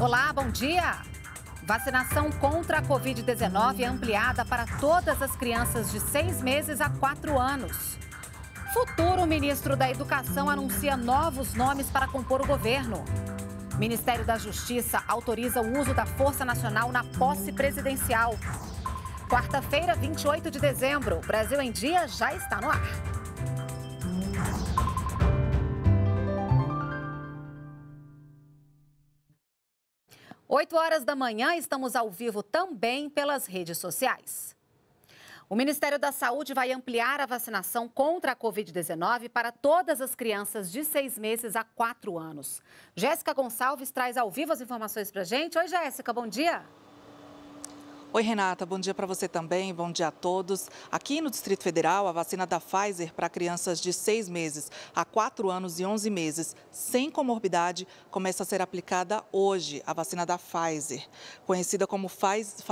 Olá, bom dia! Vacinação contra a Covid-19 é ampliada para todas as crianças de seis meses a quatro anos. Futuro ministro da Educação anuncia novos nomes para compor o governo. Ministério da Justiça autoriza o uso da Força Nacional na posse presidencial. Quarta-feira, 28 de dezembro, Brasil em Dia já está no ar. 8 horas da manhã, estamos ao vivo também pelas redes sociais. O Ministério da Saúde vai ampliar a vacinação contra a Covid-19 para todas as crianças de seis meses a quatro anos. Jéssica Gonçalves traz ao vivo as informações para a gente. Oi, Jéssica, bom dia. Oi, Renata, bom dia para você também, bom dia a todos. Aqui no Distrito Federal, a vacina da Pfizer para crianças de 6 meses a 4 anos e 11 meses sem comorbidade começa a ser aplicada hoje. A vacina da Pfizer, conhecida como Pfizer,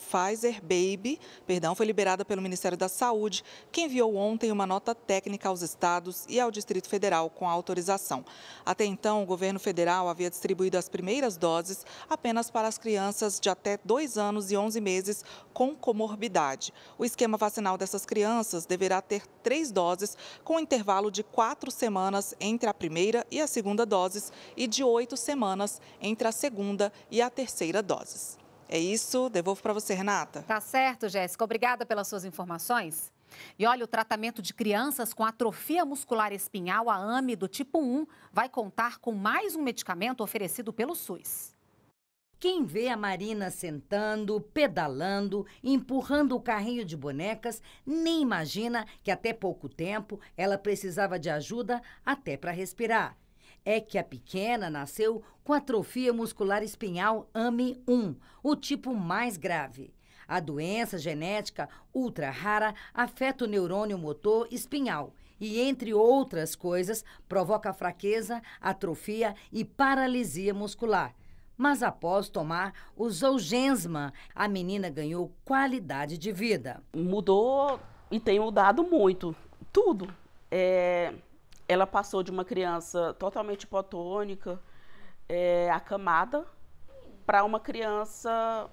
Pfizer Baby, perdão, foi liberada pelo Ministério da Saúde, que enviou ontem uma nota técnica aos estados e ao Distrito Federal com a autorização. Até então, o governo federal havia distribuído as primeiras doses apenas para as crianças de até 2 anos e 11 meses com comorbidade. O esquema vacinal dessas crianças deverá ter três doses, com um intervalo de quatro semanas entre a primeira e a segunda doses e de oito semanas entre a segunda e a terceira doses. É isso, devolvo para você, Renata. Tá certo, Jéssica. Obrigada pelas suas informações. E olha, o tratamento de crianças com atrofia muscular espinhal, a AME do tipo 1, vai contar com mais um medicamento oferecido pelo SUS. Quem vê a Marina sentando, pedalando, empurrando o carrinho de bonecas, nem imagina que até pouco tempo ela precisava de ajuda até para respirar é que a pequena nasceu com atrofia muscular espinhal AMI1, o tipo mais grave. A doença genética ultra rara afeta o neurônio motor espinhal e, entre outras coisas, provoca fraqueza, atrofia e paralisia muscular. Mas após tomar o Zolgensma, a menina ganhou qualidade de vida. Mudou e tem mudado muito. Tudo. É, ela passou de uma criança totalmente hipotônica, é, acamada, para uma criança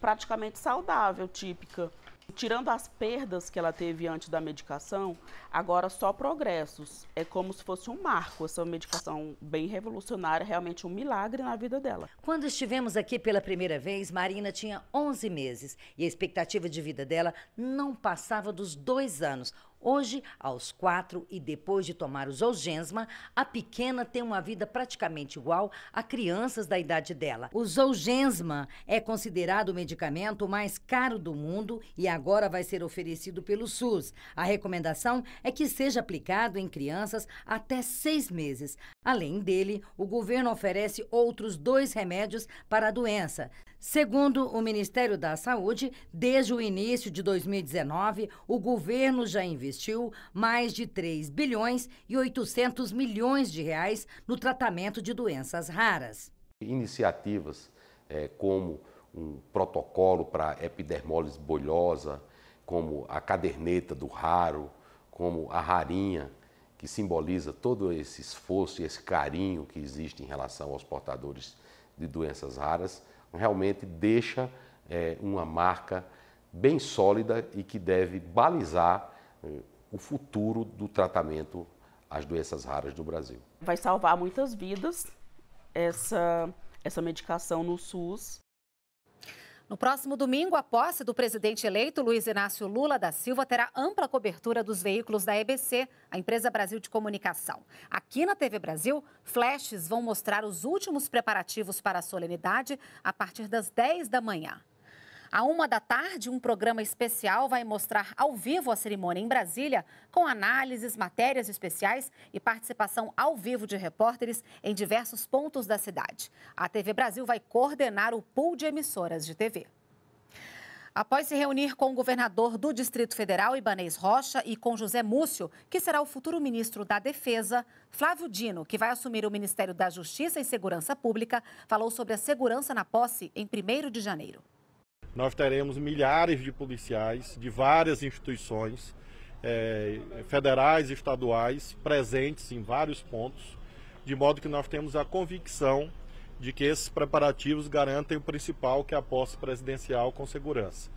praticamente saudável, típica. Tirando as perdas que ela teve antes da medicação, agora só progressos. É como se fosse um marco, essa medicação bem revolucionária, realmente um milagre na vida dela. Quando estivemos aqui pela primeira vez, Marina tinha 11 meses e a expectativa de vida dela não passava dos dois anos. Hoje, aos quatro e depois de tomar o Zolgensma, a pequena tem uma vida praticamente igual a crianças da idade dela. O Zolgensma é considerado o medicamento mais caro do mundo e agora vai ser oferecido pelo SUS. A recomendação é que seja aplicado em crianças até seis meses. Além dele, o governo oferece outros dois remédios para a doença. Segundo o Ministério da Saúde, desde o início de 2019, o governo já investiu mais de 3 bilhões e 800 milhões de reais no tratamento de doenças raras. Iniciativas é, como um protocolo para epidermólise bolhosa, como a caderneta do raro, como a rarinha, que simboliza todo esse esforço e esse carinho que existe em relação aos portadores de doenças raras, realmente deixa é, uma marca bem sólida e que deve balizar é, o futuro do tratamento às doenças raras do Brasil. Vai salvar muitas vidas essa, essa medicação no SUS no próximo domingo, a posse do presidente eleito Luiz Inácio Lula da Silva terá ampla cobertura dos veículos da EBC, a empresa Brasil de Comunicação. Aqui na TV Brasil, flashes vão mostrar os últimos preparativos para a solenidade a partir das 10 da manhã. À uma da tarde, um programa especial vai mostrar ao vivo a cerimônia em Brasília, com análises, matérias especiais e participação ao vivo de repórteres em diversos pontos da cidade. A TV Brasil vai coordenar o pool de emissoras de TV. Após se reunir com o governador do Distrito Federal, Ibanês Rocha, e com José Múcio, que será o futuro ministro da Defesa, Flávio Dino, que vai assumir o Ministério da Justiça e Segurança Pública, falou sobre a segurança na posse em 1 de janeiro nós teremos milhares de policiais de várias instituições, é, federais e estaduais, presentes em vários pontos, de modo que nós temos a convicção de que esses preparativos garantem o principal, que é a posse presidencial com segurança.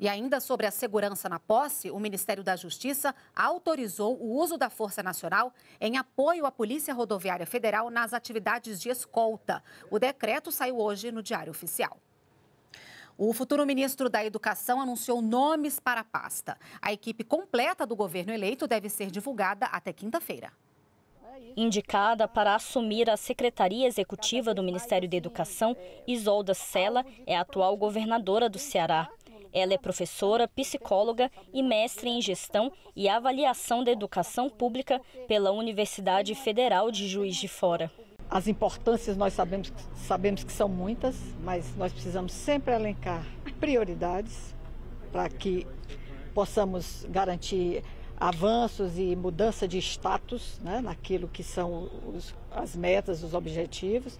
E ainda sobre a segurança na posse, o Ministério da Justiça autorizou o uso da Força Nacional em apoio à Polícia Rodoviária Federal nas atividades de escolta. O decreto saiu hoje no Diário Oficial. O futuro ministro da Educação anunciou nomes para a pasta. A equipe completa do governo eleito deve ser divulgada até quinta-feira. Indicada para assumir a Secretaria Executiva do Ministério da Educação, Isolda Sela é a atual governadora do Ceará. Ela é professora, psicóloga e mestre em gestão e avaliação da educação pública pela Universidade Federal de Juiz de Fora. As importâncias nós sabemos, sabemos que são muitas, mas nós precisamos sempre elencar prioridades para que possamos garantir avanços e mudança de status né, naquilo que são os, as metas, os objetivos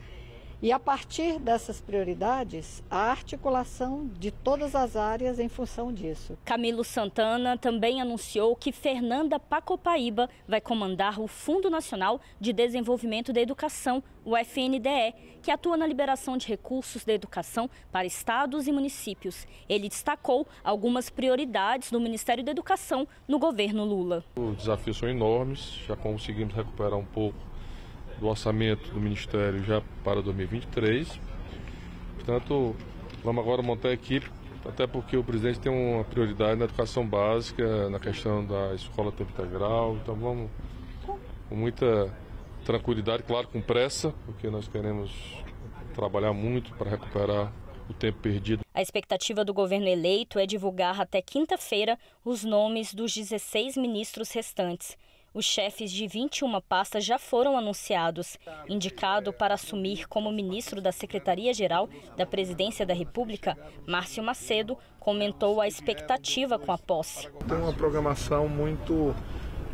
e a partir dessas prioridades, a articulação de todas as áreas em função disso. Camilo Santana também anunciou que Fernanda Pacopaíba vai comandar o Fundo Nacional de Desenvolvimento da Educação, o FNDE, que atua na liberação de recursos da educação para estados e municípios. Ele destacou algumas prioridades do Ministério da Educação no governo Lula. Os desafios são enormes, já conseguimos recuperar um pouco do orçamento do Ministério já para 2023. Portanto, vamos agora montar a equipe, até porque o presidente tem uma prioridade na educação básica, na questão da escola tempo integral. Então vamos com muita tranquilidade, claro, com pressa, porque nós queremos trabalhar muito para recuperar o tempo perdido. A expectativa do governo eleito é divulgar até quinta-feira os nomes dos 16 ministros restantes. Os chefes de 21 pastas já foram anunciados. Indicado para assumir como ministro da Secretaria-Geral da Presidência da República, Márcio Macedo comentou a expectativa com a posse. Tem uma programação muito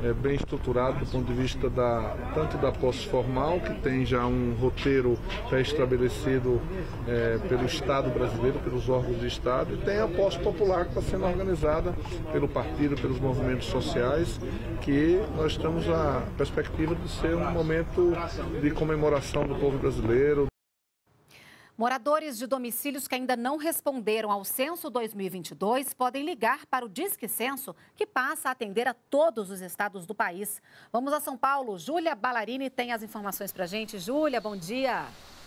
é, bem estruturado do ponto de vista da, tanto da posse formal, que tem já um roteiro pré-estabelecido é, pelo Estado brasileiro, pelos órgãos do Estado, e tem a posse popular que está sendo organizada pelo partido, pelos movimentos sociais, que nós temos a perspectiva de ser um momento de comemoração do povo brasileiro, Moradores de domicílios que ainda não responderam ao Censo 2022 podem ligar para o Disque Censo, que passa a atender a todos os estados do país. Vamos a São Paulo. Júlia Ballarini tem as informações para gente. Júlia, bom dia. Bom dia,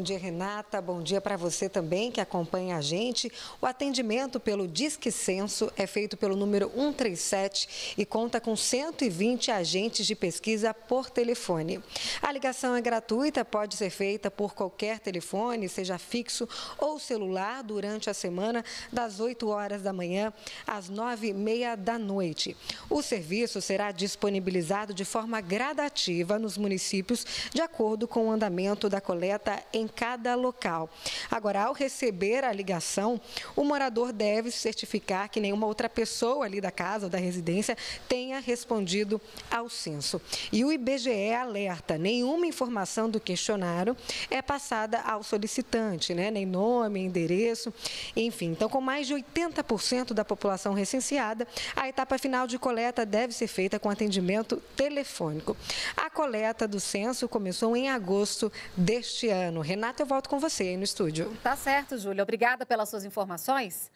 Renata. Bom dia para você também que acompanha a gente. O atendimento pelo Disque Censo é feito pelo número 137 e conta com 120 agentes de pesquisa por telefone. A ligação é gratuita, pode ser feita por qualquer telefone, seja fixo ou celular, durante a semana, das 8 horas da manhã às 9 e meia da noite. O serviço será disponibilizado de forma gradativa nos municípios, de acordo com o andamento da coleta em em cada local. Agora, ao receber a ligação, o morador deve certificar que nenhuma outra pessoa ali da casa ou da residência tenha respondido ao censo. E o IBGE alerta: nenhuma informação do questionário é passada ao solicitante, né? nem nome, endereço, enfim. Então, com mais de 80% da população recenseada, a etapa final de coleta deve ser feita com atendimento telefônico. A coleta do censo começou em agosto deste ano. Renata, eu volto com você aí no estúdio. Tá certo, Júlia. Obrigada pelas suas informações.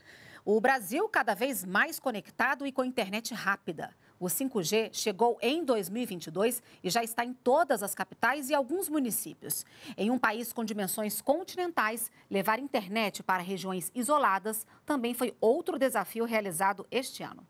O Brasil cada vez mais conectado e com internet rápida. O 5G chegou em 2022 e já está em todas as capitais e alguns municípios. Em um país com dimensões continentais, levar internet para regiões isoladas também foi outro desafio realizado este ano.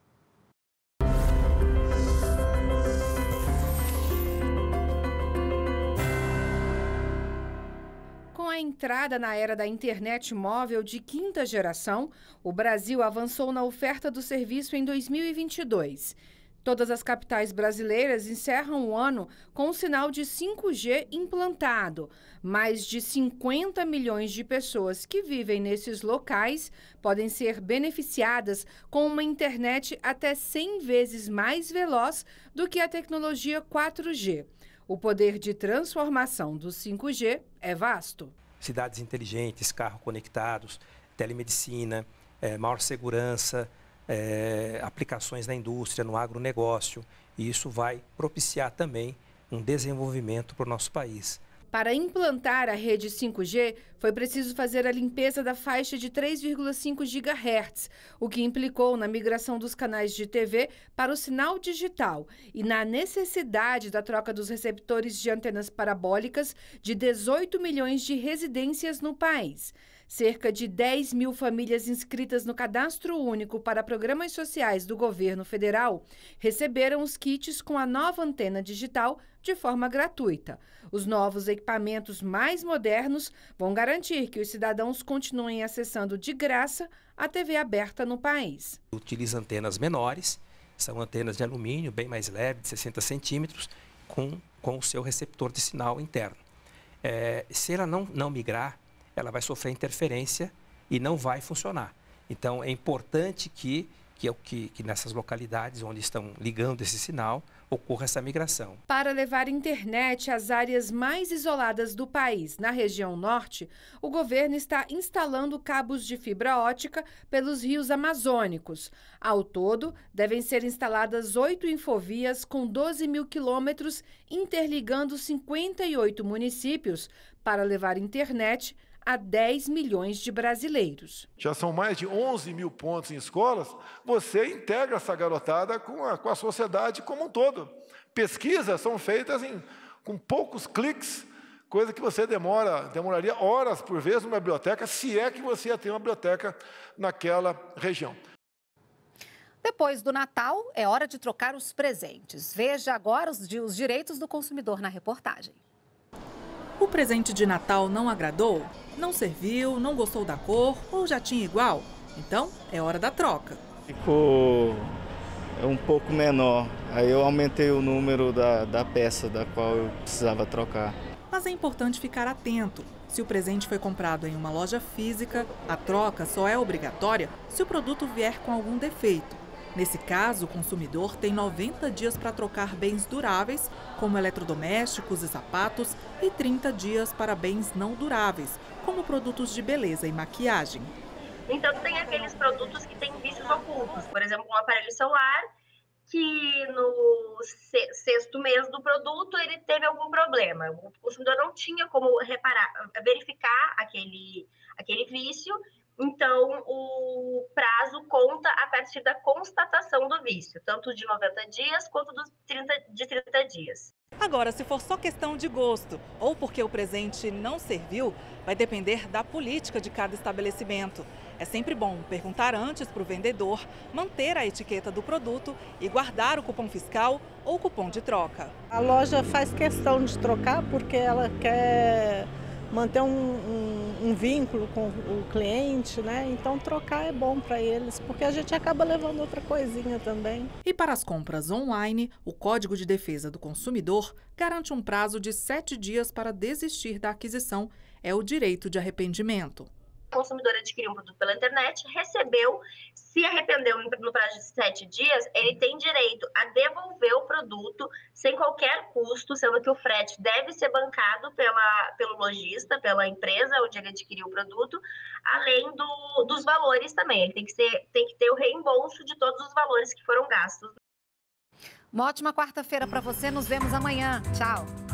Com a entrada na era da internet móvel de quinta geração, o Brasil avançou na oferta do serviço em 2022. Todas as capitais brasileiras encerram o ano com o sinal de 5G implantado. Mais de 50 milhões de pessoas que vivem nesses locais podem ser beneficiadas com uma internet até 100 vezes mais veloz do que a tecnologia 4G. O poder de transformação do 5G é vasto. Cidades inteligentes, carros conectados, telemedicina, é, maior segurança, é, aplicações na indústria, no agronegócio. E isso vai propiciar também um desenvolvimento para o nosso país. Para implantar a rede 5G, foi preciso fazer a limpeza da faixa de 3,5 GHz, o que implicou na migração dos canais de TV para o sinal digital e na necessidade da troca dos receptores de antenas parabólicas de 18 milhões de residências no país. Cerca de 10 mil famílias inscritas no Cadastro Único para Programas Sociais do governo federal receberam os kits com a nova antena digital de forma gratuita. Os novos equipamentos mais modernos vão garantir que os cidadãos continuem acessando de graça a TV aberta no país. Utiliza antenas menores, são antenas de alumínio bem mais leves, de 60 centímetros, com, com o seu receptor de sinal interno. É, se ela não, não migrar, ela vai sofrer interferência e não vai funcionar. Então, é importante que, que, que, que nessas localidades onde estão ligando esse sinal, ocorra essa migração. Para levar internet às áreas mais isoladas do país, na região norte, o governo está instalando cabos de fibra ótica pelos rios amazônicos. Ao todo, devem ser instaladas oito infovias com 12 mil quilômetros, interligando 58 municípios, para levar internet a 10 milhões de brasileiros. Já são mais de 11 mil pontos em escolas, você integra essa garotada com a, com a sociedade como um todo. Pesquisas são feitas em, com poucos cliques, coisa que você demora, demoraria horas por vez numa biblioteca, se é que você ia ter uma biblioteca naquela região. Depois do Natal, é hora de trocar os presentes. Veja agora os, os direitos do consumidor na reportagem. O presente de Natal não agradou? Não serviu, não gostou da cor ou já tinha igual? Então é hora da troca. Ficou um pouco menor, aí eu aumentei o número da, da peça da qual eu precisava trocar. Mas é importante ficar atento. Se o presente foi comprado em uma loja física, a troca só é obrigatória se o produto vier com algum defeito. Nesse caso, o consumidor tem 90 dias para trocar bens duráveis, como eletrodomésticos e sapatos, e 30 dias para bens não duráveis, como produtos de beleza e maquiagem. Então, tem aqueles produtos que têm vícios ocultos, por exemplo, um aparelho celular que no sexto mês do produto ele teve algum problema. O consumidor não tinha como reparar, verificar aquele, aquele vício então, o prazo conta a partir da constatação do vício, tanto de 90 dias quanto dos 30, de 30 dias. Agora, se for só questão de gosto ou porque o presente não serviu, vai depender da política de cada estabelecimento. É sempre bom perguntar antes para o vendedor, manter a etiqueta do produto e guardar o cupom fiscal ou cupom de troca. A loja faz questão de trocar porque ela quer manter um, um, um, vínculo com o cliente, né? Então trocar é bom para eles, porque a gente acaba levando outra coisinha também. E para as compras online, o Código de Defesa do Consumidor garante um prazo de sete dias para desistir da aquisição. É o direito de arrependimento consumidor adquiriu um produto pela internet, recebeu, se arrependeu no prazo de sete dias, ele tem direito a devolver o produto sem qualquer custo, sendo que o frete deve ser bancado pela, pelo lojista, pela empresa onde ele adquiriu o produto, além do, dos valores também. Ele tem que, ser, tem que ter o reembolso de todos os valores que foram gastos. Uma ótima quarta-feira para você. Nos vemos amanhã. Tchau.